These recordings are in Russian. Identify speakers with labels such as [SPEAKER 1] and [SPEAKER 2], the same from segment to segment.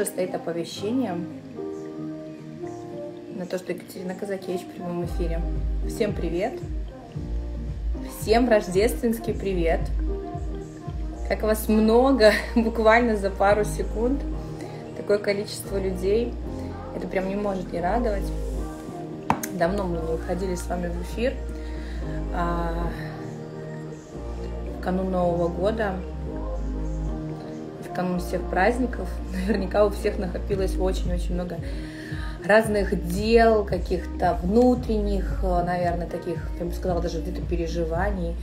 [SPEAKER 1] У мужа стоит оповещение на то, что Екатерина Казакевич в прямом эфире. Всем привет! Всем рождественский привет! Как вас много, буквально за пару секунд. Такое количество людей. Это прям не может не радовать. Давно мы не выходили с вами в эфир. А, канун Нового года в канун всех праздников. Наверняка у всех накопилось очень-очень много разных дел, каких-то внутренних, э, наверное, таких, я бы сказала, даже где-то переживаний.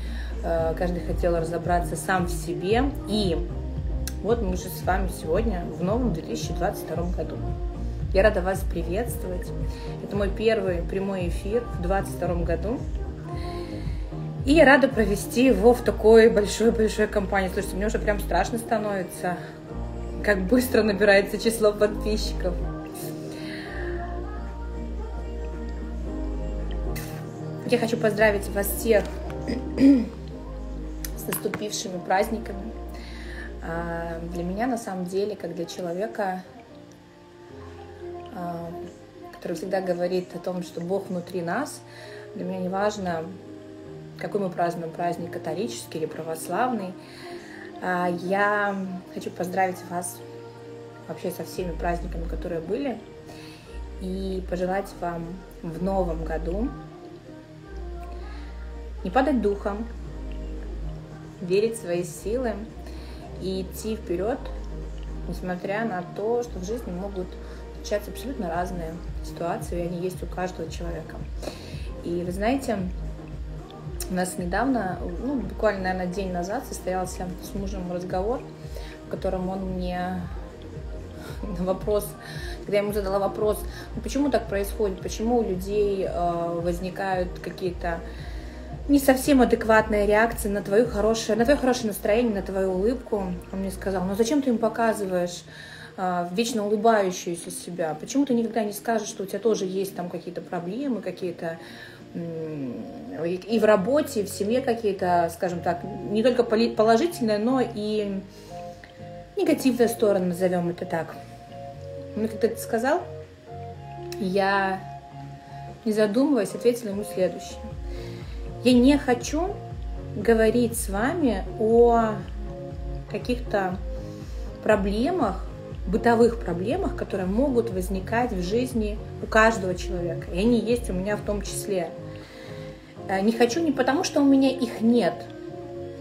[SPEAKER 1] Э, каждый хотел разобраться сам в себе. И вот мы же с вами сегодня в новом 2022 году. Я рада вас приветствовать. Это мой первый прямой эфир в 2022 году. И я рада провести его в такой большой-большой компании. Слушайте, мне уже прям страшно становится, как быстро набирается число подписчиков. Я хочу поздравить вас всех с наступившими праздниками. А, для меня, на самом деле, как для человека, а, который всегда говорит о том, что Бог внутри нас, для меня не важно, какой мы празднуем праздник, католический или православный. А, я хочу поздравить вас вообще со всеми праздниками, которые были, и пожелать вам в новом году не падать духом, верить в свои силы и идти вперед, несмотря на то, что в жизни могут случаться абсолютно разные ситуации, и они есть у каждого человека. И вы знаете, у нас недавно, ну, буквально, наверное, день назад состоялся с мужем разговор, в котором он мне на вопрос, когда я ему задала вопрос, ну, почему так происходит, почему у людей э, возникают какие-то не совсем адекватные реакции на твою хорошее, на твое хорошее настроение, на твою улыбку. Он мне сказал, ну зачем ты им показываешь э, вечно улыбающуюся себя? Почему ты никогда не скажешь, что у тебя тоже есть там какие-то проблемы, какие-то и в работе, и в семье какие-то, скажем так, не только положительные, но и негативные стороны, назовем это так. Он когда это сказал, я, не задумываясь, ответила ему следующее. Я не хочу говорить с вами о каких-то проблемах, бытовых проблемах, которые могут возникать в жизни у каждого человека. И они есть у меня в том числе. Э, не хочу не потому, что у меня их нет,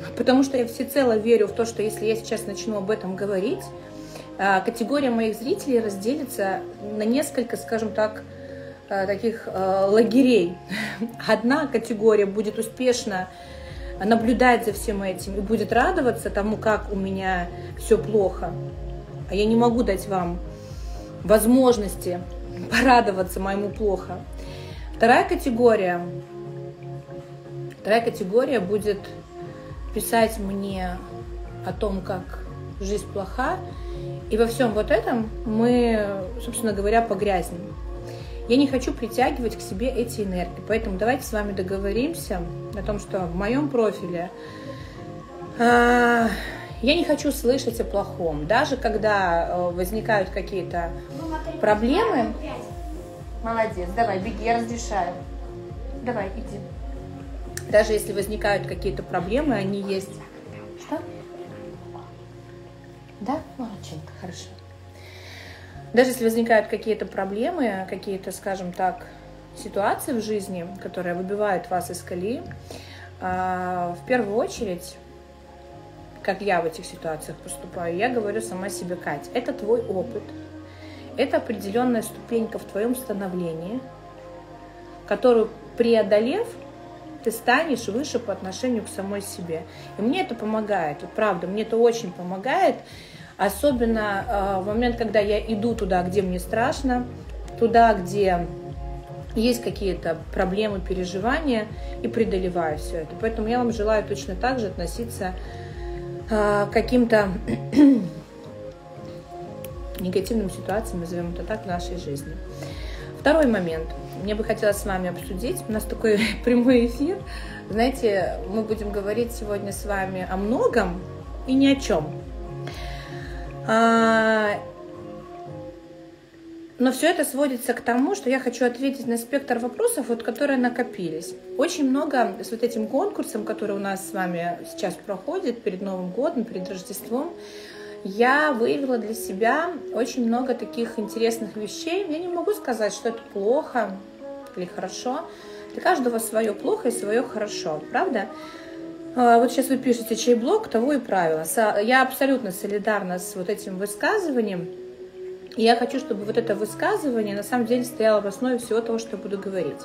[SPEAKER 1] а потому что я всецело верю в то, что если я сейчас начну об этом говорить, э, категория моих зрителей разделится на несколько, скажем так, э, таких лагерей. Одна категория будет успешно наблюдать за всем этим и будет радоваться тому, как у меня все плохо, а я не могу дать вам возможности порадоваться моему плохо. Вторая категория, вторая категория будет писать мне о том, как жизнь плоха, и во всем вот этом мы, собственно говоря, погрязнем. Я не хочу притягивать к себе эти энергии, поэтому давайте с вами договоримся о том, что в моем профиле а, я не хочу слышать о плохом. Даже когда э, возникают какие-то проблемы. Молодец, давай, беги, я разрешаю. Давай, иди. Даже если возникают какие-то проблемы, они есть. Что? Да? Молодчинка, хорошо. Даже если возникают какие-то проблемы, какие-то, скажем так, ситуации в жизни, которые выбивают вас из колеи, а, в первую очередь как я в этих ситуациях поступаю, я говорю сама себе, Кать, это твой опыт, это определенная ступенька в твоем становлении, которую преодолев, ты станешь выше по отношению к самой себе. И мне это помогает, вот правда, мне это очень помогает, особенно э, в момент, когда я иду туда, где мне страшно, туда, где есть какие-то проблемы, переживания, и преодолеваю все это. Поэтому я вам желаю точно так же относиться а, каким-то негативным ситуациям, назовем это так, в нашей жизни. Второй момент. Мне бы хотелось с вами обсудить. У нас такой прямой эфир. Знаете, мы будем говорить сегодня с вами о многом и ни о чем. А, Но все это сводится к тому, что я хочу ответить на спектр вопросов, вот, которые накопились. Очень много с вот этим конкурсом, который у нас с вами сейчас проходит перед Новым годом, перед Рождеством, я выявила для себя очень много таких интересных вещей. Я не могу сказать, что это плохо или хорошо. Для каждого свое плохо и свое хорошо, правда? А, вот сейчас вы пишете, чей блог, того и правило. Я абсолютно солидарна с вот этим высказыванием. И я хочу, чтобы вот это высказывание на самом деле стояло в основе всего того, что я буду говорить.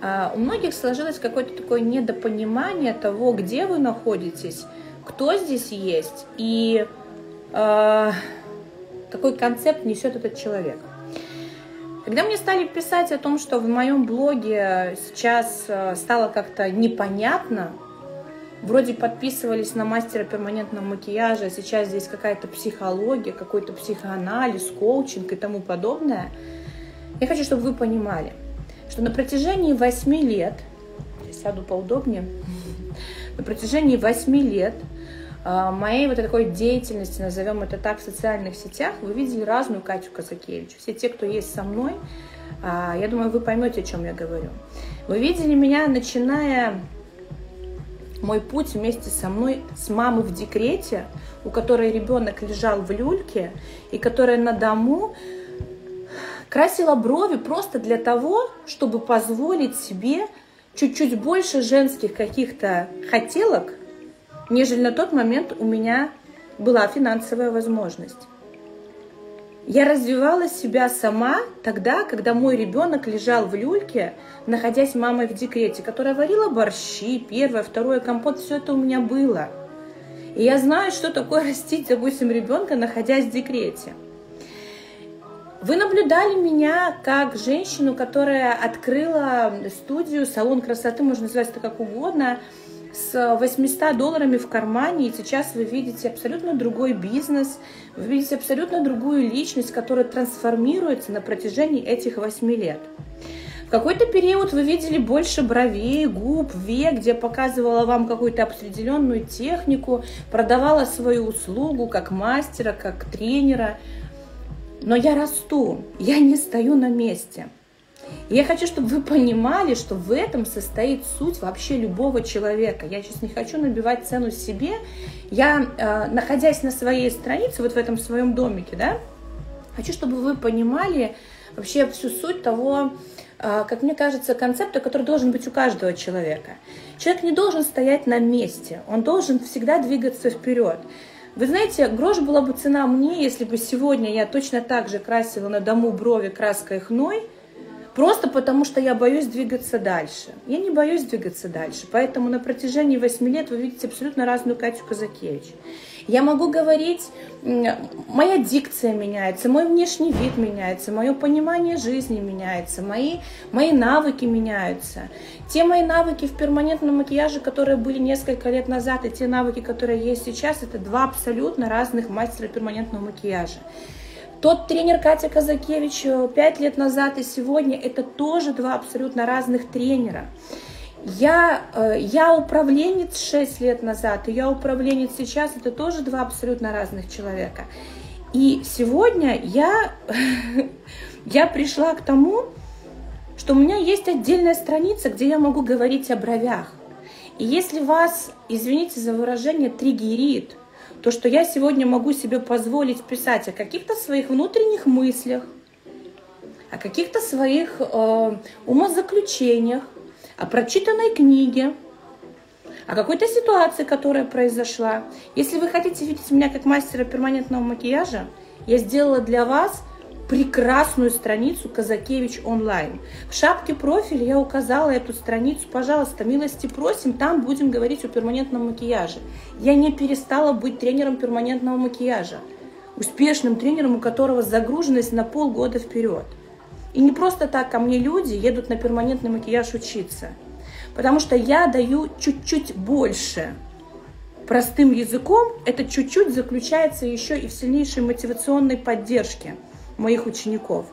[SPEAKER 1] А, у многих сложилось какое-то такое недопонимание того, где вы находитесь, кто здесь есть и э, какой концепт несет этот человек. Когда мне стали писать о том, что в моем блоге сейчас стало как-то непонятно, вроде подписывались на мастера перманентного макияжа, а сейчас здесь какая-то психология, какой-то психоанализ, коучинг и тому подобное. Я хочу, чтобы вы понимали, что на протяжении 8 лет, я сяду поудобнее, на протяжении 8 лет моей вот такой деятельности, назовем это так, в социальных сетях, вы видели разную Катю Казакевич. Все те, кто есть со мной, а, я думаю, вы поймете, о чем я говорю. Вы видели меня, начиная мой путь вместе со мной с мамой в декрете, у которой ребенок лежал в люльке, и которая на дому красила брови просто для того, чтобы позволить себе чуть-чуть больше женских каких-то хотелок, нежели на тот момент у меня была финансовая возможность. Я развивала себя сама тогда, когда мой ребенок лежал в люльке, находясь мамой в декрете, которая варила борщи, первое, второе, компот, все это у меня было. И я знаю, что такое растить, допустим, ребенка, находясь в декрете. Вы наблюдали меня как женщину, которая открыла студию, салон красоты, можно назвать это как угодно, с 800 долларами в кармане, и сейчас вы видите абсолютно другой бизнес, вы видите абсолютно другую личность, которая трансформируется на протяжении этих 8 лет. В какой-то период вы видели больше бровей, губ, век, где показывала вам какую-то определенную технику, продавала свою услугу как мастера, как тренера. Но я расту, я не стою на месте – я хочу, чтобы вы понимали, что в этом состоит суть вообще любого человека. Я сейчас не хочу набивать цену себе. Я, э, находясь на своей странице, вот в этом своем домике, да, хочу, чтобы вы понимали вообще всю суть того, э, как мне кажется, концепта, который должен быть у каждого человека. Человек не должен стоять на месте, он должен всегда двигаться вперед. Вы знаете, грош была бы цена мне, если бы сегодня я точно так же красила на дому брови краской хной, Просто потому, что я боюсь двигаться дальше. Я не боюсь двигаться дальше. Поэтому на протяжении 8 лет вы видите абсолютно разную Катю Казакевич. Я могу говорить, моя дикция меняется, мой внешний вид меняется, мое понимание жизни меняется, мои, мои навыки меняются. Те мои навыки в перманентном макияже, которые были несколько лет назад, и те навыки, которые есть сейчас, это два абсолютно разных мастера перманентного макияжа. Тот тренер Катя Казакевич э, пять лет назад и сегодня это тоже два абсолютно разных тренера. Я, э, я управленец 6 лет назад, и я управленец сейчас, это тоже два абсолютно разных человека. И сегодня я, я пришла к тому, что у меня есть отдельная страница, где я могу говорить о бровях. И если вас, извините за выражение, триггерит то, что я сегодня могу себе позволить писать о каких-то своих внутренних мыслях, о каких-то своих э, умозаключениях, о прочитанной книге, о какой-то ситуации, которая произошла. Если вы хотите видеть меня как мастера перманентного макияжа, я сделала для вас прекрасную страницу Казакевич онлайн. В шапке профиля я указала эту страницу. Пожалуйста, милости просим, там будем говорить о перманентном макияже. Я не перестала быть тренером перманентного макияжа. Успешным тренером, у которого загруженность на полгода вперед. И не просто так ко мне люди едут на перманентный макияж учиться. Потому что я даю чуть-чуть больше. Простым языком это чуть-чуть заключается еще и в сильнейшей мотивационной поддержке – моих учеников.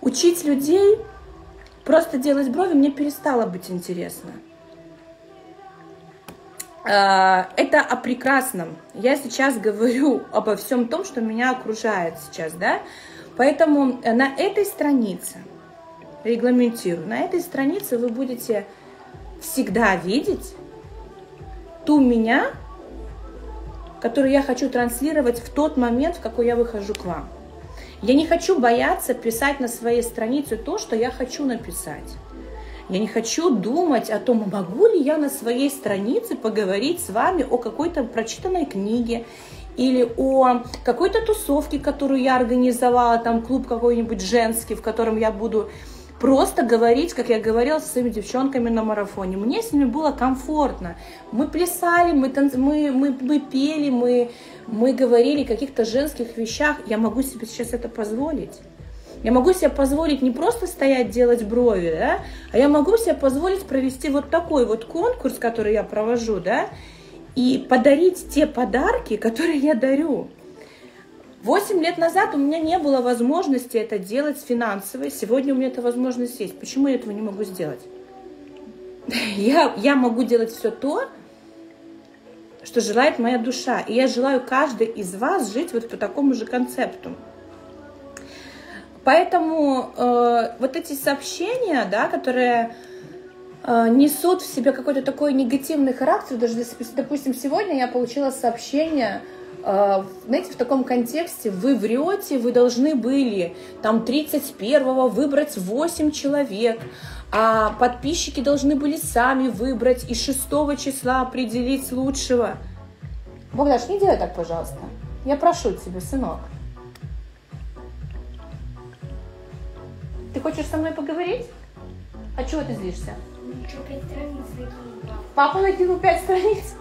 [SPEAKER 1] Учить людей просто делать брови мне перестало быть интересно. А, это о прекрасном. Я сейчас говорю обо всем том, что меня окружает сейчас, да. Поэтому на этой странице, регламентирую, на этой странице вы будете всегда видеть ту меня, которую я хочу транслировать в тот момент, в какой я выхожу к вам. Я не хочу бояться писать на своей странице то, что я хочу написать. Я не хочу думать о том, могу ли я на своей странице поговорить с вами о какой-то прочитанной книге или о какой-то тусовке, которую я организовала, там клуб какой-нибудь женский, в котором я буду просто говорить, как я говорила со своими девчонками на марафоне. Мне с ними было комфортно. Мы плясали, мы, танц... мы, мы, мы пели, мы, мы говорили о каких-то женских вещах. Я могу себе сейчас это позволить. Я могу себе позволить не просто стоять, делать брови, да, а я могу себе позволить провести вот такой вот конкурс, который я провожу, да, и подарить те подарки, которые я дарю. Восемь лет назад у меня не было возможности это делать финансово. Сегодня у меня эта возможность есть. Почему я этого не могу сделать? Я, я могу делать все то, что желает моя душа. И я желаю каждый из вас жить вот по такому же концепту. Поэтому э, вот эти сообщения, да, которые э, несут в себе какой-то такой негативный характер, даже допустим, сегодня я получила сообщение, знаете, в таком контексте, вы врете, вы должны были там 31-го выбрать 8 человек, а подписчики должны были сами выбрать и 6 числа определить лучшего. Богдаш, не делай так, пожалуйста. Я прошу тебя, сынок. Ты хочешь со мной поговорить? А чего ты злишься?
[SPEAKER 2] Ничего, пять страниц накинул.
[SPEAKER 1] Папа накинул пять страниц.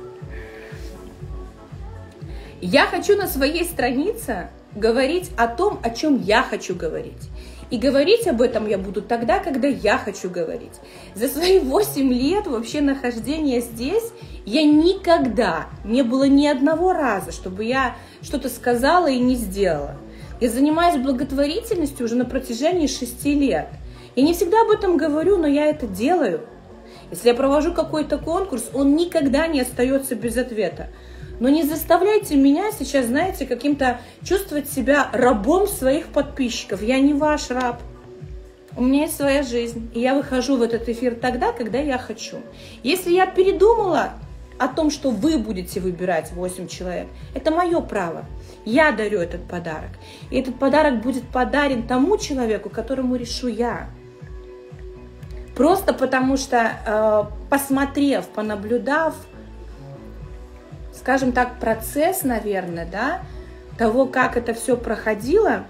[SPEAKER 1] Я хочу на своей странице говорить о том, о чем я хочу говорить. И говорить об этом я буду тогда, когда я хочу говорить. За свои 8 лет вообще нахождения здесь я никогда не было ни одного раза, чтобы я что-то сказала и не сделала. Я занимаюсь благотворительностью уже на протяжении шести лет. Я не всегда об этом говорю, но я это делаю. Если я провожу какой-то конкурс, он никогда не остается без ответа. Но не заставляйте меня сейчас, знаете, каким-то чувствовать себя рабом своих подписчиков. Я не ваш раб. У меня есть своя жизнь, и я выхожу в этот эфир тогда, когда я хочу. Если я передумала о том, что вы будете выбирать 8 человек, это мое право. Я дарю этот подарок. И этот подарок будет подарен тому человеку, которому решу я. Просто потому что, э, посмотрев, понаблюдав, скажем так, процесс, наверное, да, того, как это все проходило,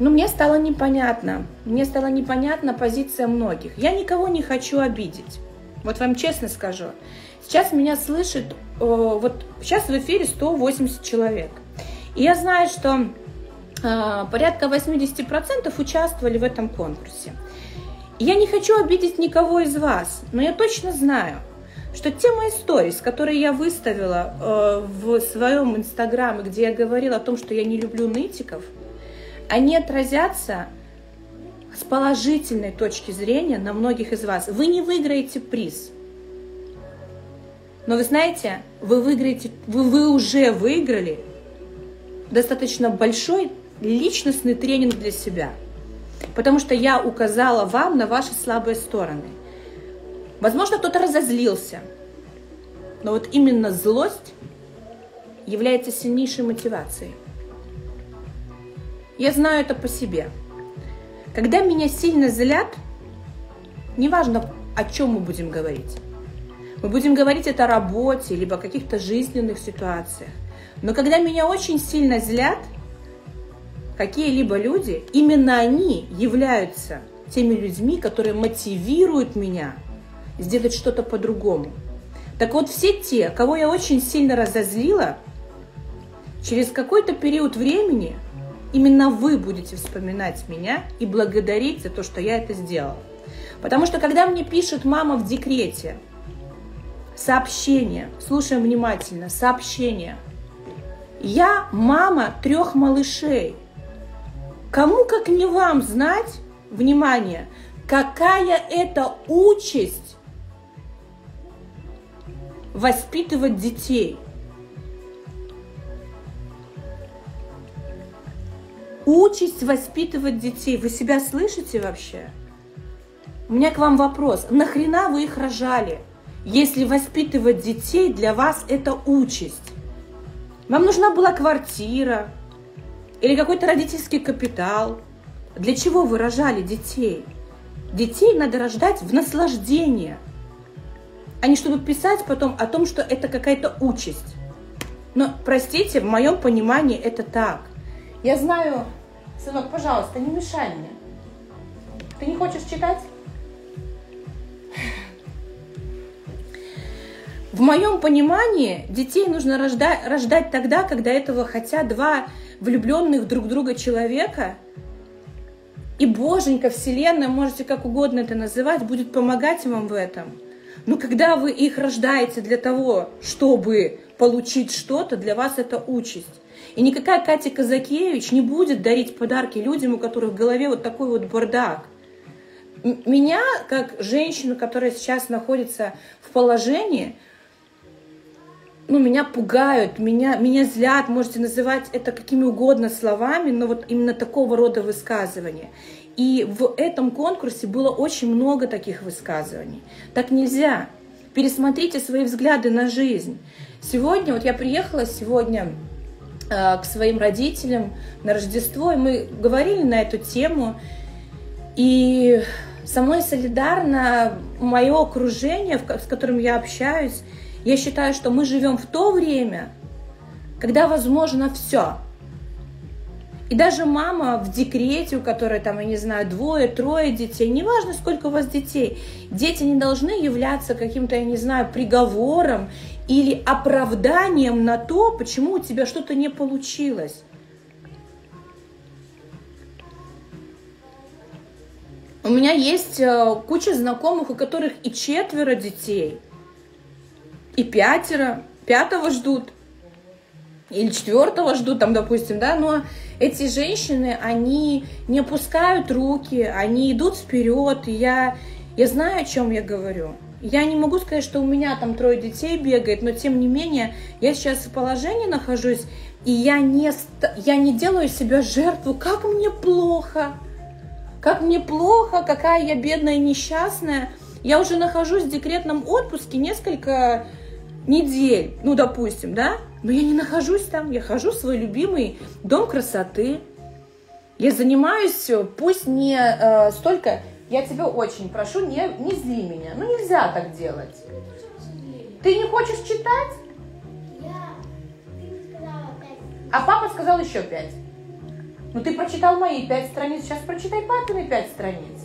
[SPEAKER 1] ну, мне стало непонятно. Мне стала непонятна позиция многих. Я никого не хочу обидеть. Вот вам честно скажу. Сейчас меня слышит, э, вот сейчас в эфире 180 человек. И я знаю, что э, порядка 80% участвовали в этом конкурсе. я не хочу обидеть никого из вас, но я точно знаю, что те мои сторис, которые я выставила э, в своем инстаграме, где я говорила о том, что я не люблю нытиков, они отразятся с положительной точки зрения на многих из вас. Вы не выиграете приз – но вы знаете, вы выиграете, вы, вы уже выиграли достаточно большой личностный тренинг для себя. Потому что я указала вам на ваши слабые стороны. Возможно, кто-то разозлился. Но вот именно злость является сильнейшей мотивацией. Я знаю это по себе. Когда меня сильно злят, неважно, о чем мы будем говорить, мы будем говорить это о работе, либо о каких-то жизненных ситуациях. Но когда меня очень сильно злят какие-либо люди, именно они являются теми людьми, которые мотивируют меня сделать что-то по-другому. Так вот, все те, кого я очень сильно разозлила, через какой-то период времени именно вы будете вспоминать меня и благодарить за то, что я это сделала. Потому что когда мне пишет мама в декрете – Сообщение. Слушаем внимательно. Сообщение. Я мама трех малышей. Кому, как не вам, знать, внимание, какая это участь воспитывать детей. участь воспитывать детей. Вы себя слышите вообще? У меня к вам вопрос. Нахрена вы их рожали, если воспитывать детей для вас это участь? Вам нужна была квартира или какой-то родительский капитал. Для чего вы рожали детей? Детей надо рождать в наслаждение, а не чтобы писать потом о том, что это какая-то участь. Но, простите, в моем понимании это так. Я знаю, сынок, пожалуйста, не мешай мне. Ты не хочешь читать? В моем понимании детей нужно рождать, рождать тогда, когда этого хотят два влюбленных друг друга человека. И Боженька, Вселенная, можете как угодно это называть, будет помогать вам в этом. Но когда вы их рождаете для того, чтобы получить что-то, для вас это участь. И никакая Катя Казакевич не будет дарить подарки людям, у которых в голове вот такой вот бардак. Меня, как женщину, которая сейчас находится в положении, ну, меня пугают, меня, меня злят, можете называть это какими угодно словами, но вот именно такого рода высказывания. И в этом конкурсе было очень много таких высказываний. Так нельзя. Пересмотрите свои взгляды на жизнь. Сегодня, вот я приехала сегодня э, к своим родителям на Рождество, и мы говорили на эту тему, и со мной солидарно мое окружение, с которым я общаюсь, я считаю, что мы живем в то время, когда возможно все. И даже мама в декрете, у которой там, я не знаю, двое, трое детей, неважно, сколько у вас детей, дети не должны являться каким-то, я не знаю, приговором или оправданием на то, почему у тебя что-то не получилось. У меня есть э, куча знакомых, у которых и четверо детей – и пятеро, пятого ждут, или четвертого ждут, там, допустим, да, но эти женщины, они не опускают руки, они идут вперед, и я, я знаю, о чем я говорю. Я не могу сказать, что у меня там трое детей бегает, но тем не менее я сейчас в положении нахожусь, и я не, я не делаю себя жертву, как мне плохо, как мне плохо, какая я бедная несчастная. Я уже нахожусь в декретном отпуске несколько недель, ну, допустим, да, но я не нахожусь там, я хожу в свой любимый дом красоты, я занимаюсь, пусть не э, столько, я тебя очень прошу, не, не зли меня, ну нельзя так делать. Ты не хочешь читать?
[SPEAKER 2] Я. Ты сказала пять.
[SPEAKER 1] А папа сказал еще пять. Ну ты прочитал мои пять страниц, сейчас прочитай папины пять страниц.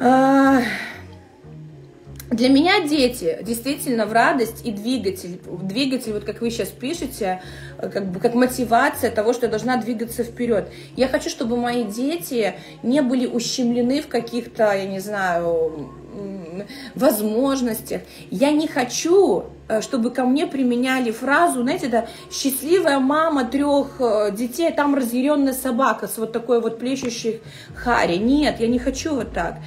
[SPEAKER 1] А, для меня дети действительно в радость и двигатель. Двигатель, вот как вы сейчас пишете, как, бы, как мотивация того, что я должна двигаться вперед. Я хочу, чтобы мои дети не были ущемлены в каких-то, я не знаю, возможностях. Я не хочу, э, чтобы ко мне применяли фразу, знаете, да, счастливая мама трех э, детей, а там разъяренная собака с вот такой вот плещущей хари. Нет, я не хочу вот так.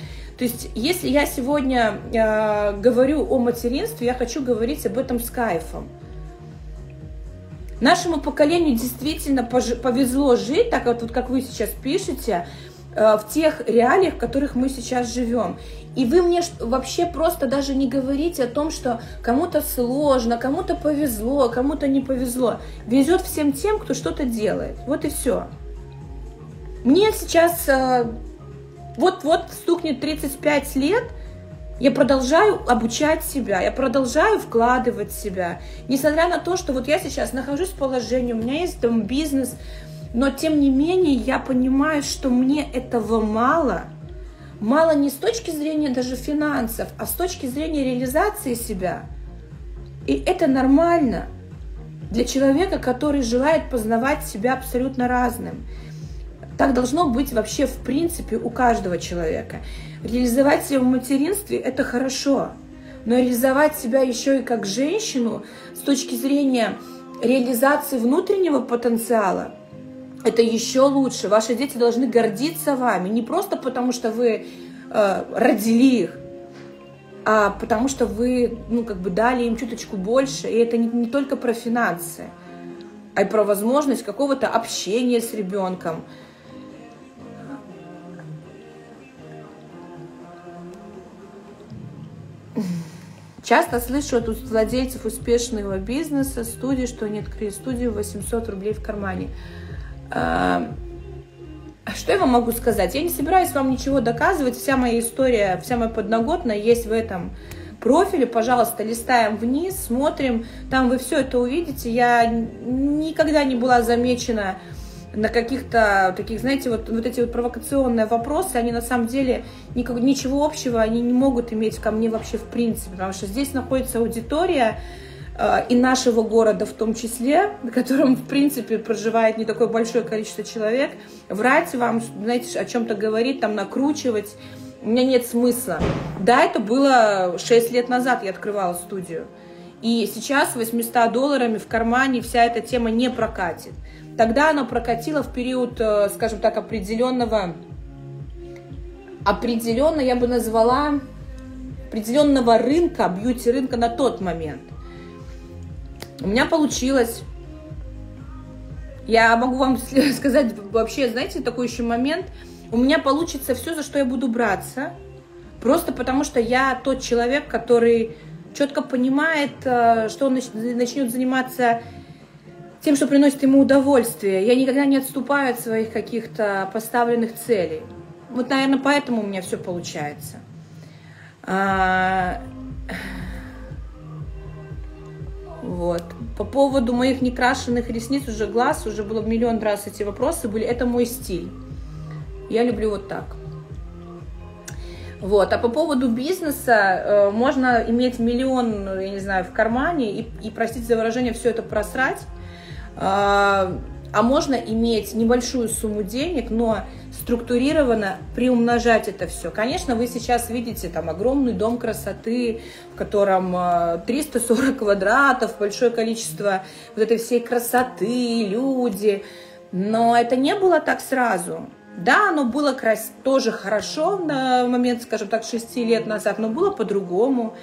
[SPEAKER 1] То есть, если я сегодня э, говорю о материнстве, я хочу говорить об этом с кайфом. Нашему поколению действительно повезло жить, так вот, вот как вы сейчас пишете, э, в тех реалиях, в которых мы сейчас живем. И вы мне вообще просто даже не говорите о том, что кому-то сложно, кому-то повезло, кому-то не повезло. Везет всем тем, кто что-то делает. Вот и все. Мне сейчас э, вот-вот стукнет 35 лет, я продолжаю обучать себя, я продолжаю вкладывать себя. Несмотря на то, что вот я сейчас нахожусь в положении, у меня есть там бизнес, но тем не менее я понимаю, что мне этого мало. Мало не с точки зрения даже финансов, а с точки зрения реализации себя. И это нормально для человека, который желает познавать себя абсолютно разным. Так должно быть вообще в принципе у каждого человека. Реализовать себя в материнстве – это хорошо, но реализовать себя еще и как женщину с точки зрения реализации внутреннего потенциала – это еще лучше. Ваши дети должны гордиться вами, не просто потому, что вы э, родили их, а потому что вы, ну, как бы дали им чуточку больше, и это не, не только про финансы. а и про возможность какого-то общения с ребенком. Часто слышу от владельцев успешного бизнеса, студии, что они открыли студию 800 рублей в кармане. А, что я вам могу сказать? Я не собираюсь вам ничего доказывать. Вся моя история, вся моя подноготная есть в этом профиле. Пожалуйста, листаем вниз, смотрим. Там вы все это увидите. Я никогда не была замечена на каких-то таких, знаете, вот, вот эти вот провокационные вопросы, они на самом деле никак, ничего общего, они не могут иметь ко мне вообще в принципе, потому что здесь находится аудитория, э, и нашего города в том числе, на котором, в принципе, проживает не такое большое количество человек, врать вам, знаете, о чем-то говорить, там, накручивать, у меня нет смысла. Да, это было 6 лет назад, я открывала студию. И сейчас 800 долларами в кармане вся эта тема не прокатит. Тогда она прокатила в период, э, скажем так, определенного, определенно я бы назвала, определенного рынка, бьюти-рынка на тот момент. У меня получилось. Я могу вам сказать вообще, знаете, такой еще момент. У меня получится все, за что я буду браться. Просто потому что я тот человек, который четко понимает, э, что он начнет заниматься тем, что приносит ему удовольствие. Я никогда не отступаю от своих каких-то поставленных целей. Вот, наверное, поэтому у меня все получается. А... Вот. По поводу моих некрашенных ресниц, уже глаз, уже было миллион раз эти вопросы были. Это мой стиль. Я люблю вот так. Вот. А по поводу бизнеса, э, можно иметь миллион, я не знаю, в кармане и, и простите за выражение, все это просрать. А, а можно иметь небольшую сумму денег, но структурированно приумножать это все. Конечно, вы сейчас видите там огромный дом красоты, в котором 340 э, квадратов, большое количество вот этой всей красоты, люди. Но это не было так сразу. Да, оно было крас... тоже хорошо на момент, скажем так, 6 лет назад, но было по-другому.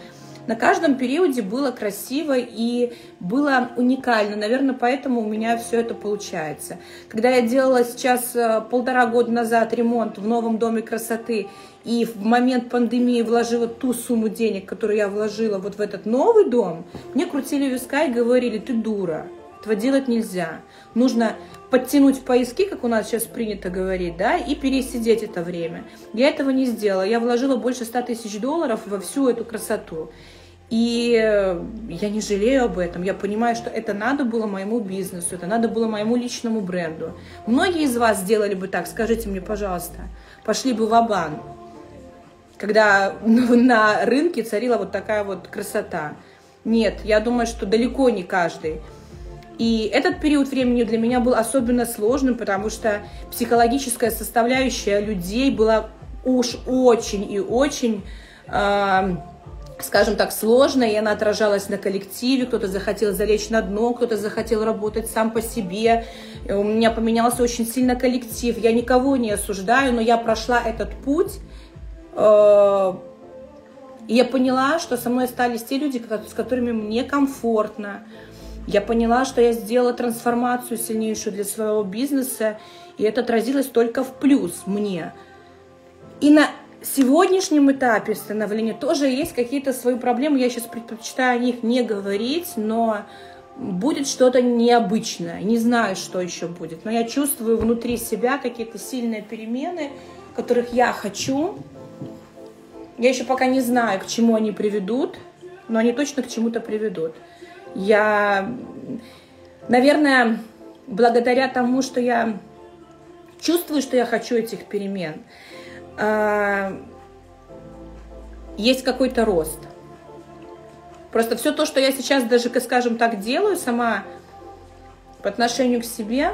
[SPEAKER 1] На каждом периоде было красиво и было уникально. Наверное, поэтому у меня все это получается. Когда я делала сейчас э, полтора года назад ремонт в новом доме красоты и в момент пандемии вложила ту сумму денег, которую я вложила вот в этот новый дом, мне крутили виска и говорили, ты дура, этого делать нельзя. Нужно подтянуть поиски, как у нас сейчас принято говорить, да, и пересидеть это время. Я этого не сделала. Я вложила больше 100 тысяч долларов во всю эту красоту. И я не жалею об этом. Я понимаю, что это надо было моему бизнесу, это надо было моему личному бренду. Многие из вас сделали бы так, скажите мне, пожалуйста, пошли бы в Абан, когда на рынке царила вот такая вот красота. Нет, я думаю, что далеко не каждый. И этот период времени для меня был особенно сложным, потому что психологическая составляющая людей была уж очень и очень э, скажем так, сложная, и она отражалась на коллективе, кто-то захотел залечь на дно, кто-то захотел работать сам по себе, у меня поменялся очень сильно коллектив, я никого не осуждаю, но я прошла этот путь, э, и я поняла, что со мной остались те люди, с которыми мне комфортно, я поняла, что я сделала трансформацию сильнейшую для своего бизнеса, и это отразилось только в плюс мне. И на сегодняшнем этапе становления тоже есть какие-то свои проблемы. Я сейчас предпочитаю о них не говорить, но будет что-то необычное. Не знаю, что еще будет. Но я чувствую внутри себя какие-то сильные перемены, которых я хочу. Я еще пока не знаю, к чему они приведут, но они точно к чему-то приведут. Я, наверное, благодаря тому, что я чувствую, что я хочу этих перемен, а, есть какой-то рост. Просто все то, что я сейчас даже, скажем так, делаю сама по отношению к себе,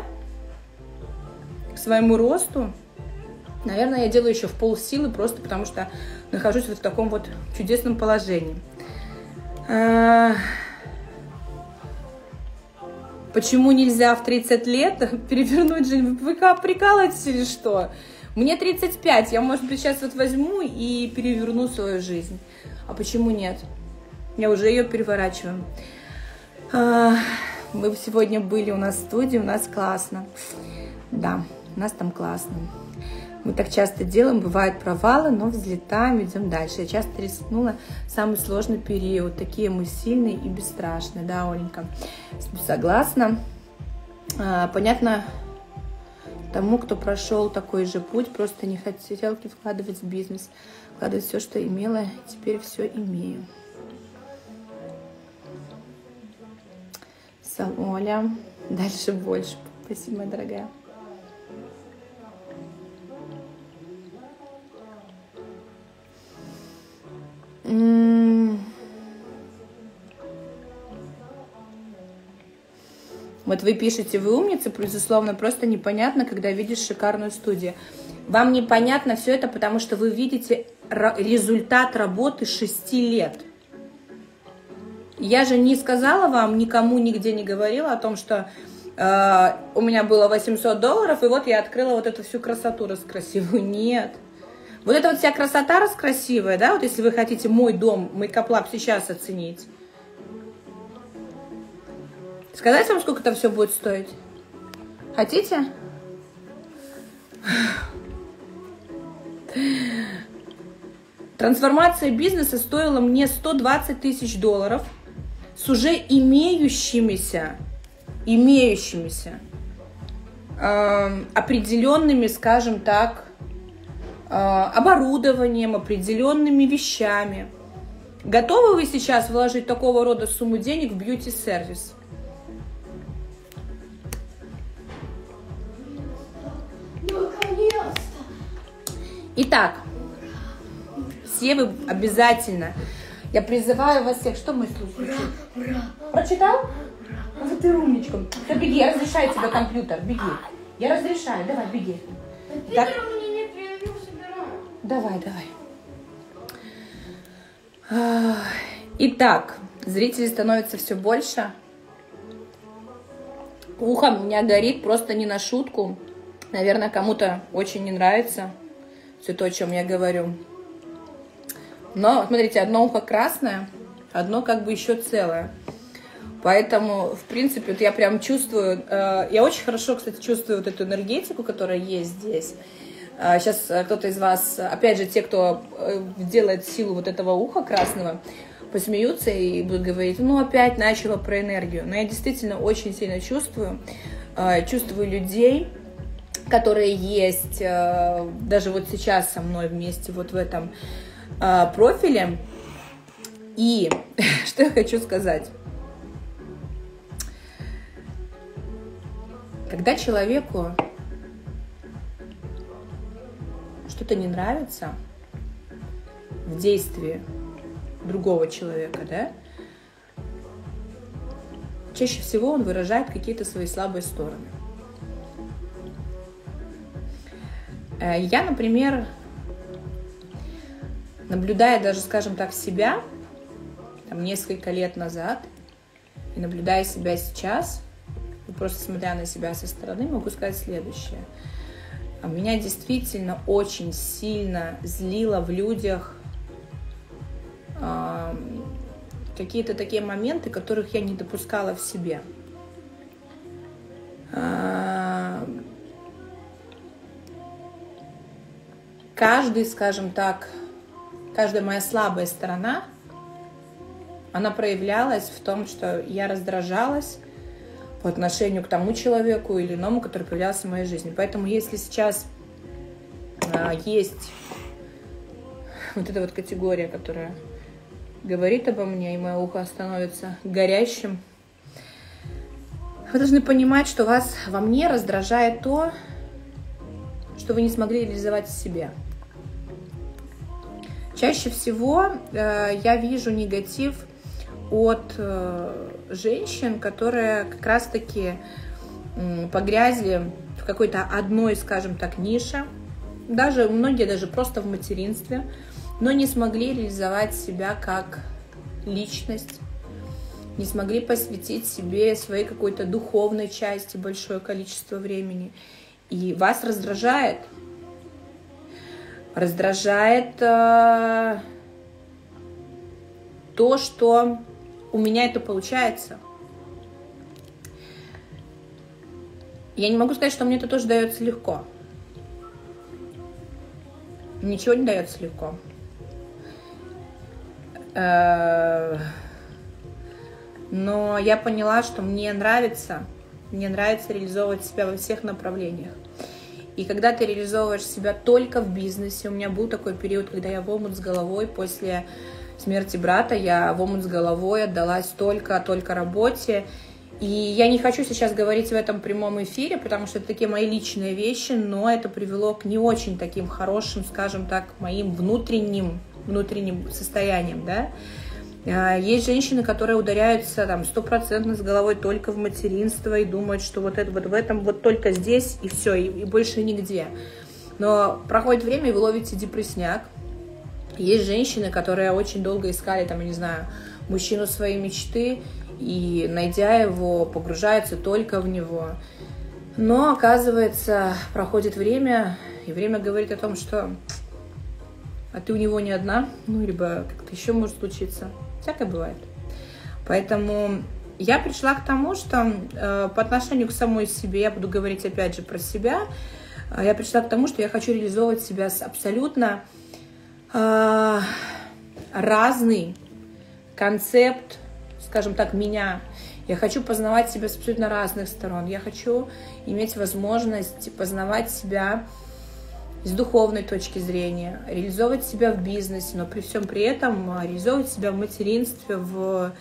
[SPEAKER 1] к своему росту, наверное, я делаю еще в полсилы, просто потому что нахожусь вот в таком вот чудесном положении. А, почему нельзя в 30 лет перевернуть жизнь? Вы прикалываетесь или что? Мне 35, я, может быть, сейчас вот возьму и переверну свою жизнь. А почему нет? Я уже ее переворачиваю. А, Мы сегодня были у нас в студии, у нас классно. Да, у нас там классно. Мы так часто делаем, бывают провалы, но взлетаем, идем дальше. Я часто рискнула самый сложный период. Такие мы сильные и бесстрашные, да, Оленька? Согласна. А, понятно, тому, кто прошел такой же путь, просто не хотел вкладывать в бизнес, вкладывать все, что имела, теперь все имею. Оля, дальше больше. Спасибо, моя дорогая. Вот вы пишете, вы умница, безусловно, просто непонятно, когда видишь шикарную студию. Вам непонятно все это, потому что вы видите результат работы шести лет. Я же не сказала вам, никому нигде не говорила о том, что э, у меня было 800 долларов, и вот я открыла вот эту всю красоту раскрасивую. Нет. Вот эта вот вся красота раскрасивая, да, вот если вы хотите мой дом, Makeup Lab сейчас оценить, сказать вам, сколько это все будет стоить? Хотите? Трансформация бизнеса стоила мне 120 тысяч долларов с уже имеющимися, имеющимися э, определенными, скажем так, э, оборудованием, определенными вещами. Готовы вы сейчас вложить такого рода сумму денег в бьюти-сервис? Итак, все вы обязательно. Я призываю вас всех. Что мы слушаем? Прочитал? Ура. Вот ты умничка. Все, беги, я разрешаю тебе компьютер. Беги. Я разрешаю. Давай, беги. Так. Давай, давай. Итак, зрителей становится все больше. Ухо у меня горит просто не на шутку. Наверное, кому-то очень не нравится все то, о чем я говорю. Но, смотрите, одно ухо красное, одно как бы еще целое. Поэтому, в принципе, вот я прям чувствую, э, я очень хорошо, кстати, чувствую вот эту энергетику, которая есть здесь. Э, сейчас э, кто-то из вас, опять же, те, кто э, делает силу вот этого уха красного, посмеются и будут говорить, ну, опять начала про энергию. Но я действительно очень сильно чувствую, э, чувствую людей, которые есть э, даже вот сейчас со мной вместе вот в этом э, профиле. И что я хочу сказать. Когда человеку что-то не нравится в действии другого человека, да, чаще всего он выражает какие-то свои слабые стороны. Я, например, наблюдая даже, скажем так, себя, там, несколько лет назад, и наблюдая себя сейчас, просто смотря на себя со стороны, могу сказать следующее. А меня действительно очень сильно злило в людях э, какие-то такие моменты, которых я не допускала в себе. Э, каждый, скажем так, каждая моя слабая сторона, она проявлялась в том, что я раздражалась по отношению к тому человеку или иному, который появлялся в моей жизни. Поэтому если сейчас а, есть вот эта вот категория, которая говорит обо мне, и мое ухо становится горящим, вы должны понимать, что вас во мне раздражает то, что вы не смогли реализовать в себе. Чаще всего э, я вижу негатив от э, женщин, которые как раз-таки э, погрязли в какой-то одной, скажем так, нише, даже многие даже просто в материнстве, но не смогли реализовать себя как личность, не смогли посвятить себе своей какой-то духовной части большое количество времени. И вас раздражает – раздражает э, то, что у меня это получается. Я не могу сказать, что мне это тоже дается легко. Ничего не дается легко. Э, но я поняла, что мне нравится, мне нравится реализовывать себя во всех направлениях. И когда ты реализовываешь себя только в бизнесе, у меня был такой период, когда я в омут с головой после смерти брата, я в омут с головой отдалась только, только работе. И я не хочу сейчас говорить в этом прямом эфире, потому что это такие мои личные вещи, но это привело к не очень таким хорошим, скажем так, моим внутренним, внутренним состоянием, да. А, есть женщины, которые ударяются там стопроцентно с головой только в материнство и думают, что вот это вот в этом вот только здесь и все, и, и больше нигде. Но проходит время, и вы ловите депрессняк. Есть женщины, которые очень долго искали, там, я не знаю, мужчину своей мечты, и, найдя его, погружаются только в него. Но, оказывается, проходит время, и время говорит о том, что а ты у него не одна, ну, либо как-то еще может случиться. Всякое бывает. Поэтому я пришла к тому, что э, по отношению к самой себе, я буду говорить опять же про себя, э, я пришла к тому, что я хочу реализовывать себя с абсолютно э, разный концепт, скажем так, меня. Я хочу познавать себя с абсолютно разных сторон. Я хочу иметь возможность познавать себя с духовной точки зрения, реализовывать себя в бизнесе, но при всем при этом а, реализовывать себя в материнстве, в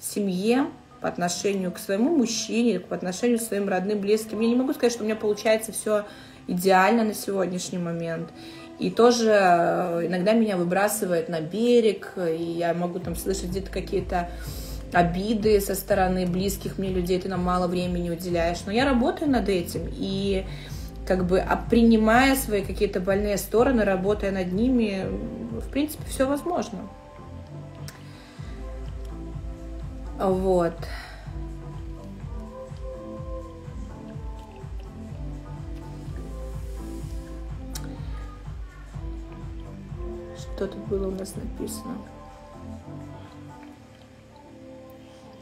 [SPEAKER 1] семье по отношению к своему мужчине, по отношению к своим родным, близким. Я не могу сказать, что у меня получается все идеально на сегодняшний момент. И тоже э, иногда меня выбрасывает на берег, и я могу там слышать где-то какие-то обиды со стороны близких мне людей, ты нам мало времени уделяешь. Но я работаю над этим, и как бы а принимая свои какие-то больные стороны, работая над ними, в принципе, все возможно. Вот. Что тут было у нас написано?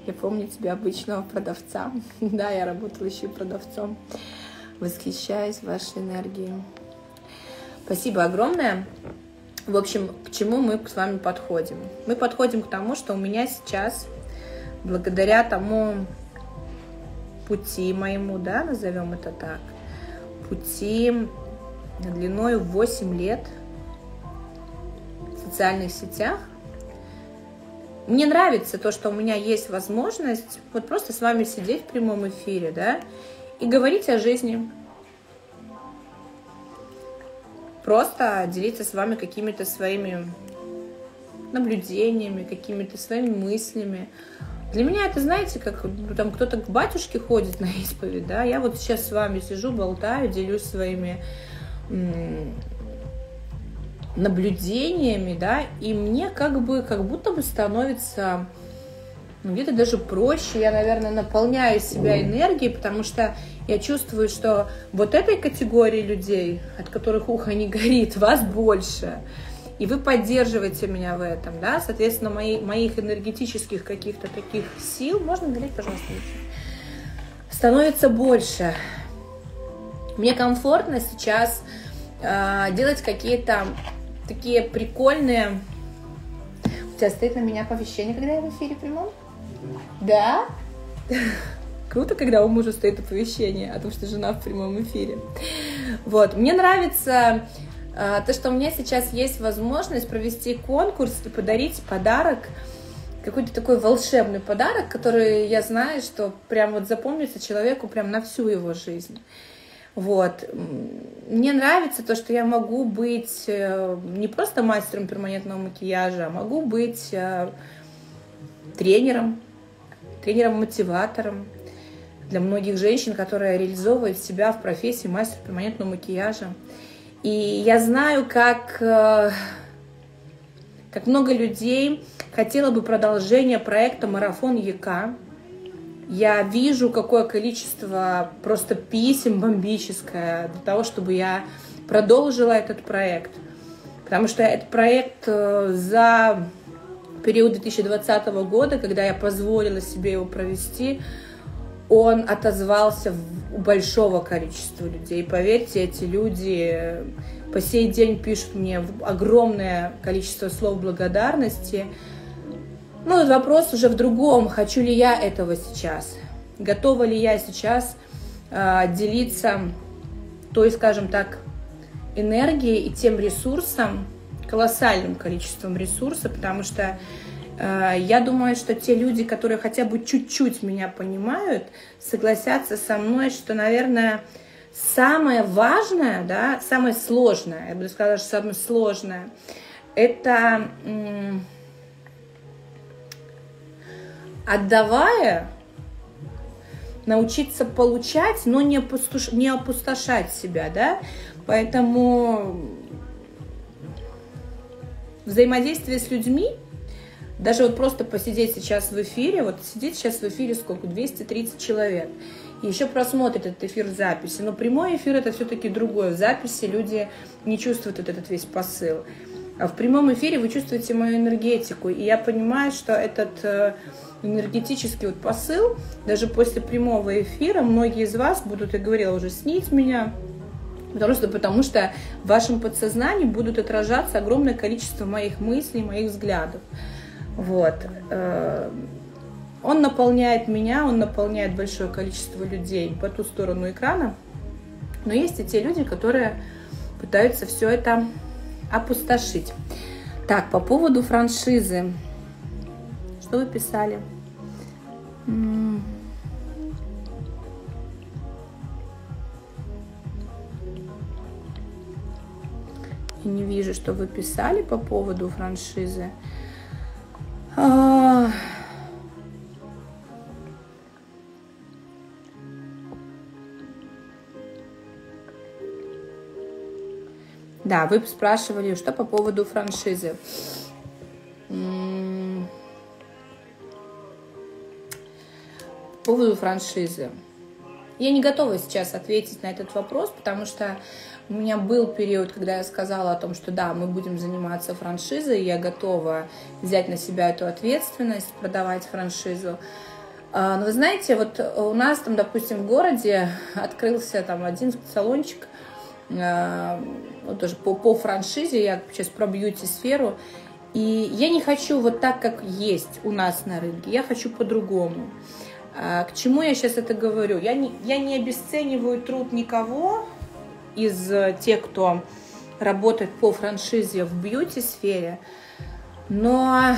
[SPEAKER 1] Я помню тебя обычного продавца. да, я работала еще и продавцом восхищаюсь вашей энергией. Спасибо огромное. В общем, к чему мы с вами подходим? Мы подходим к тому, что у меня сейчас, благодаря тому пути моему, да, назовем это так, пути длиной в 8 лет в социальных сетях, мне нравится то, что у меня есть возможность вот просто с вами сидеть в прямом эфире, да, и говорить о жизни. Просто делиться с вами какими-то своими наблюдениями, какими-то своими мыслями. Для меня это, знаете, как ну, там кто-то к батюшке ходит на исповедь, да, я вот сейчас с вами сижу, болтаю, делюсь своими наблюдениями, да, и мне как бы, как будто бы становится ну, где-то даже проще, я, наверное, наполняю себя энергией, потому что я чувствую, что вот этой категории людей, от которых ухо не горит, вас больше. И вы поддерживаете меня в этом, да, соответственно, мои, моих энергетических каких-то таких сил, можно говорить, пожалуйста, становится больше. Мне комфортно сейчас э, делать какие-то такие прикольные... У тебя стоит на меня оповещение, когда я в эфире прямом? Да? Круто, когда у мужа стоит оповещение о том, что жена в прямом эфире. Вот. Мне нравится э, то, что у меня сейчас есть возможность провести конкурс и подарить подарок, какой-то такой волшебный подарок, который я знаю, что прям вот запомнится человеку прям на всю его жизнь. Вот. Мне нравится то, что я могу быть э, не просто мастером перманентного макияжа, а могу быть э, тренером, тренером-мотиватором для многих женщин, которые реализовывают себя в профессии мастер перманентного макияжа. И я знаю, как, э, как много людей хотело бы продолжения проекта «Марафон ЯК». Я вижу, какое количество просто писем бомбическое для того, чтобы я продолжила этот проект. Потому что этот проект э, за период 2020 года, когда я позволила себе его провести, он отозвался у большого количества людей. Поверьте, эти люди по сей день пишут мне огромное количество слов благодарности. Ну, вопрос уже в другом, хочу ли я этого сейчас, готова ли я сейчас э, делиться той, скажем так, энергией и тем ресурсом, колоссальным количеством ресурса, потому что э, я думаю, что те люди, которые хотя бы чуть-чуть меня понимают, согласятся со мной, что, наверное, самое важное, да, самое сложное, я бы сказала, что самое сложное, это отдавая, научиться получать, но не, опустош... не опустошать себя, да, поэтому взаимодействие с людьми, даже вот просто посидеть сейчас в эфире, вот сидеть сейчас в эфире сколько, 230 человек, и еще просмотрит этот эфир в записи, но прямой эфир это все-таки другое, в записи люди не чувствуют этот весь посыл. А в прямом эфире вы чувствуете мою энергетику, и я понимаю, что этот э, энергетический вот посыл, даже после прямого эфира, многие из вас будут, я говорила уже, снить меня, что, потому что в вашем подсознании будут отражаться огромное количество моих мыслей, моих взглядов. Вот. Э, он наполняет меня, он наполняет большое количество людей по ту сторону экрана. Но есть и те люди, которые пытаются все это опустошить. Так, по поводу франшизы. Что вы писали? Я не вижу, что вы писали по поводу франшизы. А... Да, вы спрашивали, что по поводу франшизы. По поводу франшизы. Я не готова сейчас ответить на этот вопрос, потому что у меня был период, когда я сказала о том, что да, мы будем заниматься франшизой, я готова взять на себя эту ответственность, продавать франшизу. А, но вы знаете, вот у нас там, допустим, в городе открылся там один салончик, вот тоже по, по франшизе, я сейчас про бьюти-сферу, и я не хочу вот так, как есть у нас на рынке, я хочу по-другому. А, к чему я сейчас это говорю? Я не, я не обесцениваю труд никого из тех, кто работает по франшизе в бьюти-сфере, но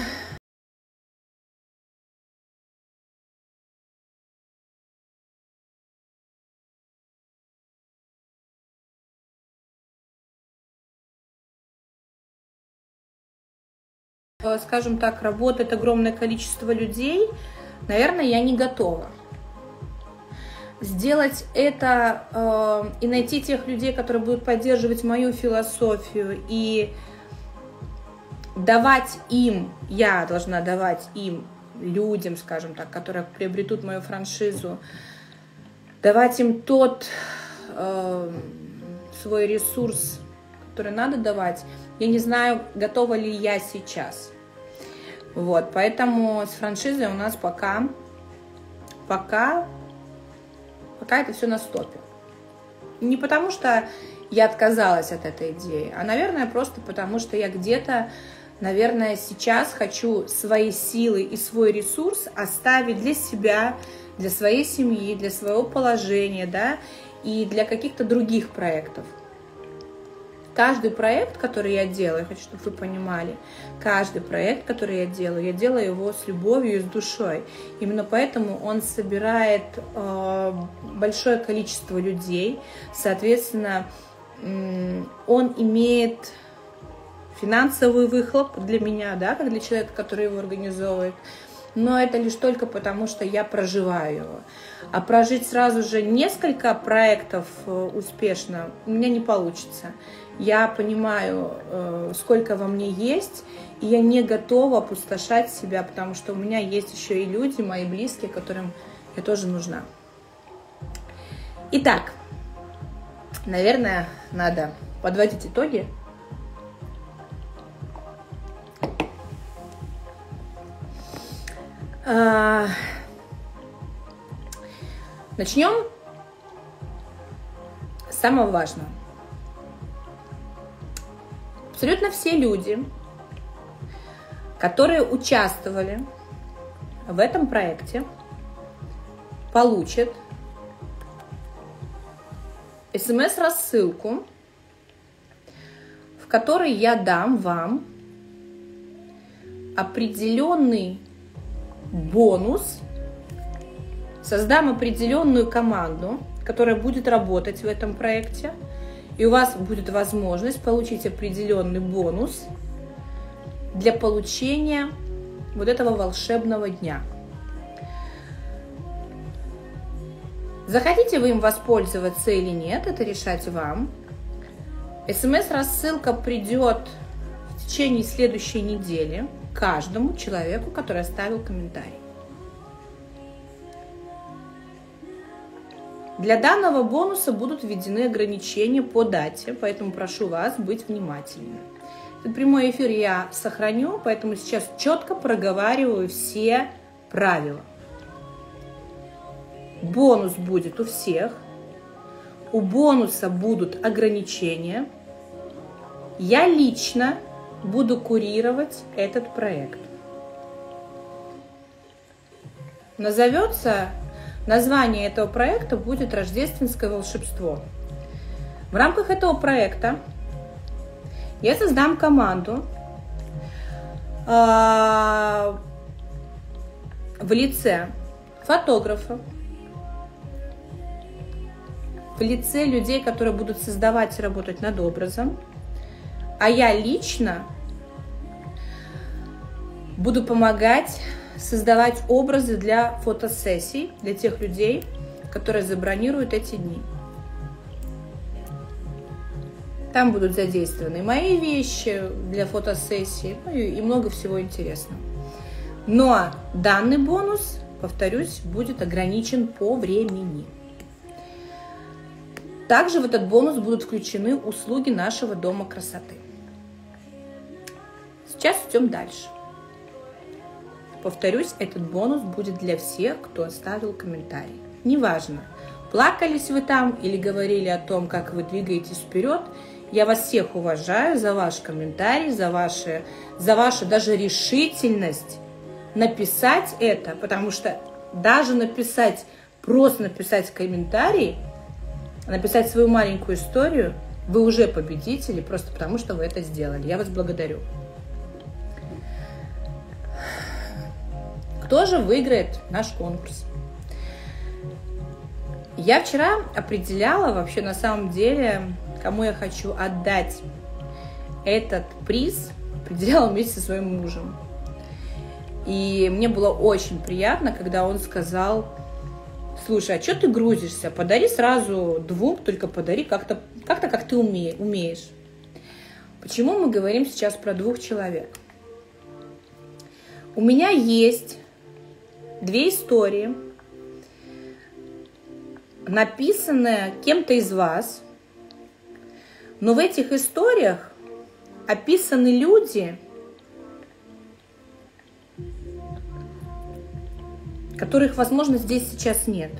[SPEAKER 1] скажем так, работает огромное количество людей, наверное, я не готова. Сделать это э, и найти тех людей, которые будут поддерживать мою философию и давать им, я должна давать им, людям, скажем так, которые приобретут мою франшизу, давать им тот э, свой ресурс, который надо давать, я не знаю, готова ли я сейчас. Вот, поэтому с франшизой у нас пока, пока, пока это все на стопе. Не потому что я отказалась от этой идеи, а, наверное, просто потому что я где-то, наверное, сейчас хочу свои силы и свой ресурс оставить для себя, для своей семьи, для своего положения, да, и для каких-то других проектов каждый проект, который я делаю, я хочу, чтобы вы понимали, каждый проект, который я делаю, я делаю его с любовью и с душой. Именно поэтому он собирает э, большое количество людей, соответственно, э, он имеет финансовый выхлоп для меня, да, как для человека, который его организовывает, но это лишь только потому, что я проживаю его. А прожить сразу же несколько проектов э, успешно у меня не получится я понимаю, э, сколько во мне есть, и я не готова опустошать себя, потому что у меня есть еще и люди, мои близкие, которым я тоже нужна. Итак, наверное, надо подводить итоги. Начнем с самого важного. Абсолютно все люди, которые участвовали в этом проекте, получат смс-рассылку, в которой я дам вам определенный бонус, создам определенную команду, которая будет работать в этом проекте, и у вас будет возможность получить определенный бонус для получения вот этого волшебного дня. Захотите вы им воспользоваться или нет, это решать вам. СМС-рассылка придет в течение следующей недели каждому человеку, который оставил комментарий. Для данного бонуса будут введены ограничения по дате, поэтому прошу вас быть внимательными. Этот прямой эфир я сохраню, поэтому сейчас четко проговариваю все правила. Бонус будет у всех. У бонуса будут ограничения. Я лично буду курировать этот проект. Назовется, название этого проекта будет «Рождественское волшебство». В рамках этого проекта я создам команду э, в лице фотографа, в лице людей, которые будут создавать и работать над образом. А я лично буду помогать создавать образы для фотосессий, для тех людей, которые забронируют эти дни. Там будут задействованы мои вещи для фотосессии ну и много всего интересного. Но данный бонус, повторюсь, будет ограничен по времени. Также в этот бонус будут включены услуги нашего дома красоты. Сейчас идем дальше. Повторюсь, этот бонус будет для всех, кто оставил комментарий. Неважно, плакались вы там или говорили о том, как вы двигаетесь вперед, я вас всех уважаю за ваш комментарий, за, ваши, за вашу даже решительность написать это, потому что даже написать, просто написать комментарий, написать свою маленькую историю, вы уже победители, просто потому что вы это сделали. Я вас благодарю. Кто же выиграет наш конкурс? Я вчера определяла вообще на самом деле кому я хочу отдать этот приз, определяла вместе со своим мужем. И мне было очень приятно, когда он сказал, слушай, а что ты грузишься? Подари сразу двум, только подари как-то, как-то как ты уме, умеешь. Почему мы говорим сейчас про двух человек? У меня есть две истории, написанные кем-то из вас – но в этих историях описаны люди, которых, возможно, здесь сейчас нет.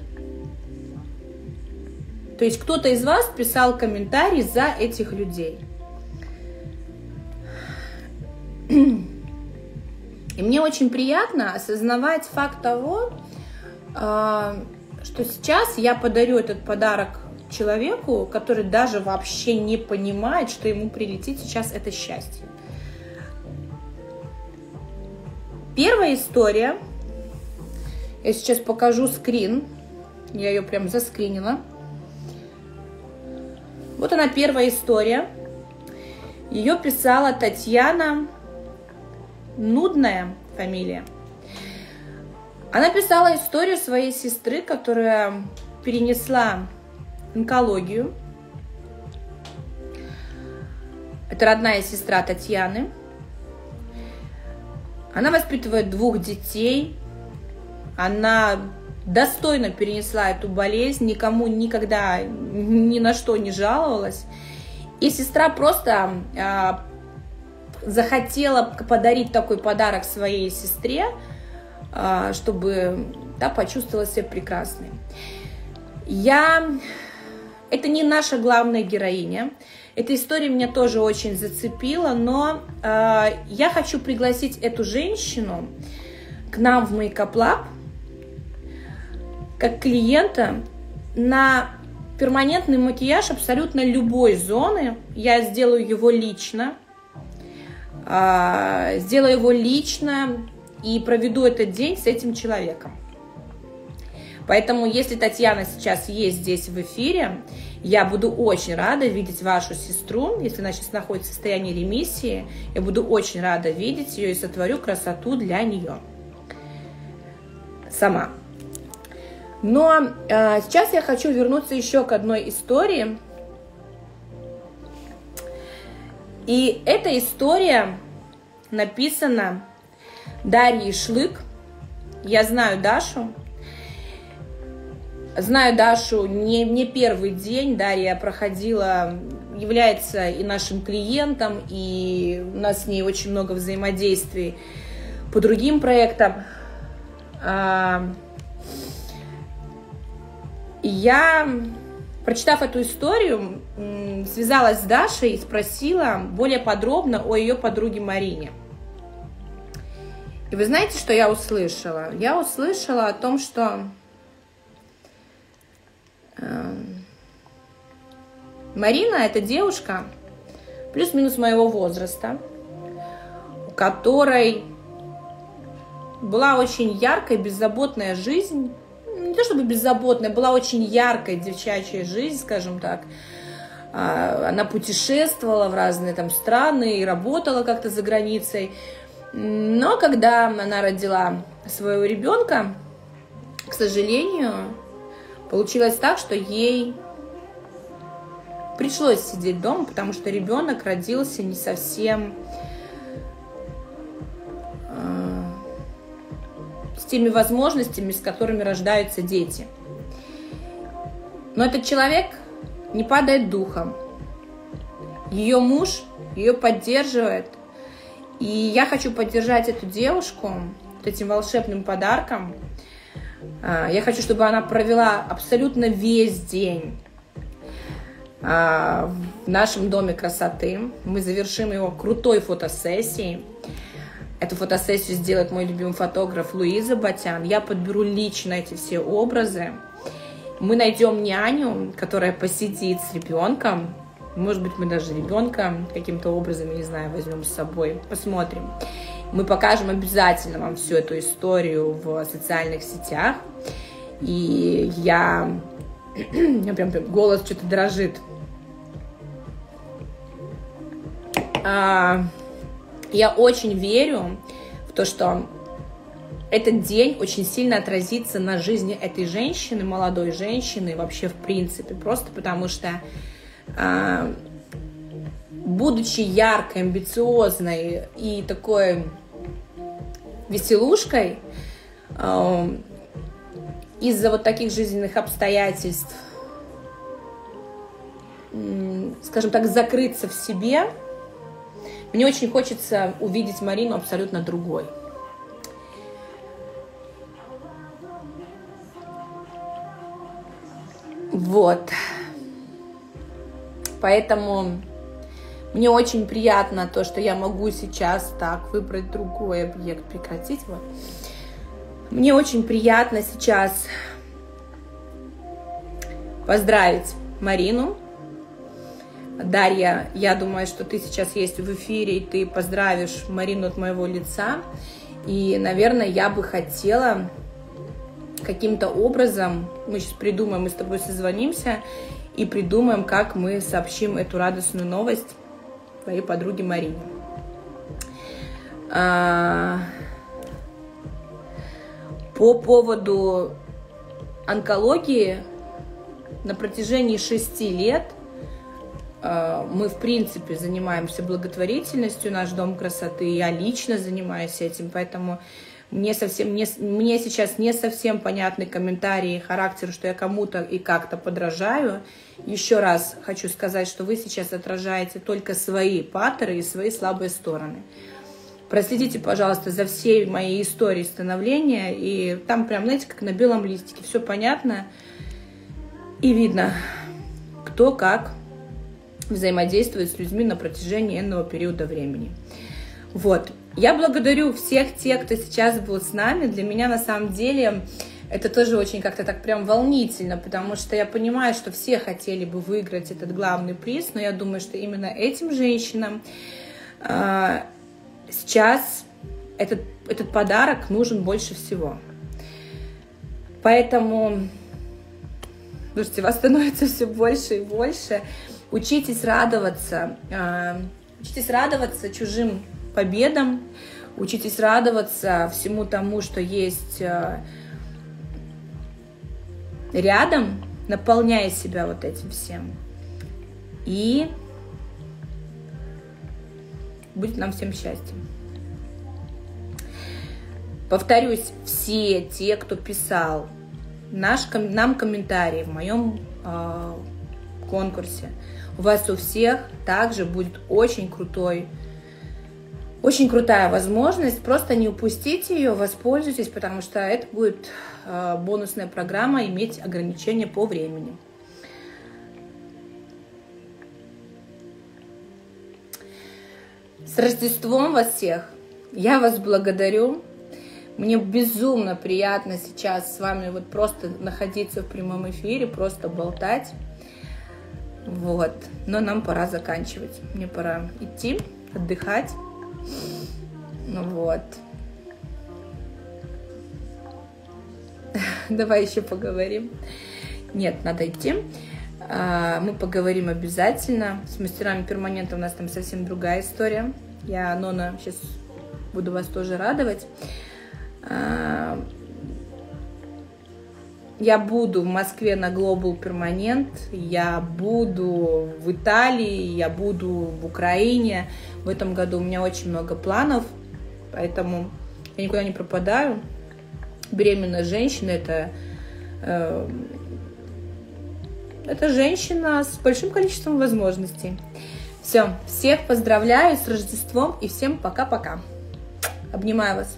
[SPEAKER 1] То есть кто-то из вас писал комментарий за этих людей. И мне очень приятно осознавать факт того, а, что сейчас я подарю этот подарок человеку, который даже вообще не понимает, что ему прилетит сейчас это счастье. Первая история. Я сейчас покажу скрин. Я ее прям заскринила. Вот она первая история. Ее писала Татьяна. Нудная фамилия. Она писала историю своей сестры, которая перенесла онкологию. Это родная сестра Татьяны. Она воспитывает двух детей. Она достойно перенесла эту болезнь, никому никогда ни на что не жаловалась. И сестра просто а, захотела подарить такой подарок своей сестре, а, чтобы да, почувствовала себя прекрасной. Я... Это не наша главная героиня. Эта история меня тоже очень зацепила, но э, я хочу пригласить эту женщину к нам в Makeup Lab как клиента на перманентный макияж абсолютно любой зоны. Я сделаю его лично. Э, сделаю его лично и проведу этот день с этим человеком. Поэтому, если Татьяна сейчас есть здесь в эфире, я буду очень рада видеть вашу сестру, если она сейчас находится в состоянии ремиссии, я буду очень рада видеть ее и сотворю красоту для нее. Сама. Но э, сейчас я хочу вернуться еще к одной истории. И эта история написана Дарьей Шлык. Я знаю Дашу. Знаю Дашу не, не первый день. Дарья проходила, является и нашим клиентом, и у нас с ней очень много взаимодействий по другим проектам. А, я, прочитав эту историю, связалась с Дашей и спросила более подробно о ее подруге Марине. И вы знаете, что я услышала? Я услышала о том, что э, Марина это девушка плюс-минус моего возраста, у которой была очень яркая, беззаботная жизнь. Не то чтобы беззаботная, была очень яркая девчачья жизнь, скажем так. А, она путешествовала в разные там страны и работала как-то за границей. Но когда она родила своего ребенка, к сожалению, получилось так, что ей пришлось сидеть дома, потому что ребенок родился не совсем с теми возможностями, с которыми рождаются дети. Но этот человек не падает духом. Ее муж ее поддерживает, и я хочу поддержать эту девушку вот этим волшебным подарком. А, я хочу, чтобы она провела абсолютно весь день а, в нашем доме красоты. Мы завершим его крутой фотосессией. Эту фотосессию сделает мой любимый фотограф Луиза Батян. Я подберу лично эти все образы. Мы найдем няню, которая посидит с ребенком, может быть, мы даже ребенка каким-то образом, я не знаю, возьмем с собой. Посмотрим. Мы покажем обязательно вам всю эту историю в социальных сетях. И я... Меня прям, прям голос что-то дрожит. А, я очень верю в то, что этот день очень сильно отразится на жизни этой женщины, молодой женщины, вообще в принципе. Просто потому что а, будучи яркой, амбициозной и такой веселушкой, а, из-за вот таких жизненных обстоятельств, скажем так, закрыться в себе, мне очень хочется увидеть Марину абсолютно другой. Вот. Поэтому мне очень приятно то, что я могу сейчас так выбрать другой объект, прекратить вот. Мне очень приятно сейчас поздравить Марину. Дарья, я думаю, что ты сейчас есть в эфире, и ты поздравишь Марину от моего лица. И, наверное, я бы хотела каким-то образом, мы сейчас придумаем, мы с тобой созвонимся, и придумаем, как мы сообщим эту радостную новость твоей подруге Марине. А, по поводу онкологии на протяжении шести лет мы, в принципе, занимаемся благотворительностью, наш Дом красоты, я лично занимаюсь этим, поэтому мне, совсем не, мне сейчас не совсем понятны комментарии характеру, что я кому-то и как-то подражаю. Еще раз хочу сказать, что вы сейчас отражаете только свои паттерны и свои слабые стороны. Проследите, пожалуйста, за всей моей историей становления, и там прям, знаете, как на белом листике, все понятно. И видно, кто как взаимодействует с людьми на протяжении энного периода времени. Вот. Я благодарю всех тех, кто сейчас был с нами. Для меня на самом деле это тоже очень как-то так прям волнительно, потому что я понимаю, что все хотели бы выиграть этот главный приз, но я думаю, что именно этим женщинам э, сейчас этот, этот подарок нужен больше всего. Поэтому, слушайте, вас становится все больше и больше. Учитесь радоваться, э, учитесь радоваться чужим победам, учитесь радоваться всему тому, что есть э, рядом, наполняя себя вот этим всем. И будет нам всем счастье. Повторюсь, все те, кто писал наш, нам комментарий в моем э, конкурсе, у вас у всех также будет очень крутой очень крутая возможность, просто не упустите ее, воспользуйтесь, потому что это будет э, бонусная программа иметь ограничения по времени. С Рождеством вас всех! Я вас благодарю. Мне безумно приятно сейчас с вами вот просто находиться в прямом эфире, просто болтать. Вот. Но нам пора заканчивать. Мне пора идти, отдыхать. Ну вот. Давай еще поговорим. Нет, надо идти. А, мы поговорим обязательно. С мастерами перманента у нас там совсем другая история. Я, Нона, сейчас буду вас тоже радовать. Я буду в Москве на Global Permanent, я буду в Италии, я буду в Украине. В этом году у меня очень много планов, поэтому я никуда не пропадаю. Беременная женщина это э, это женщина с большим количеством возможностей. Все, всех поздравляю с Рождеством и всем пока-пока. Обнимаю вас.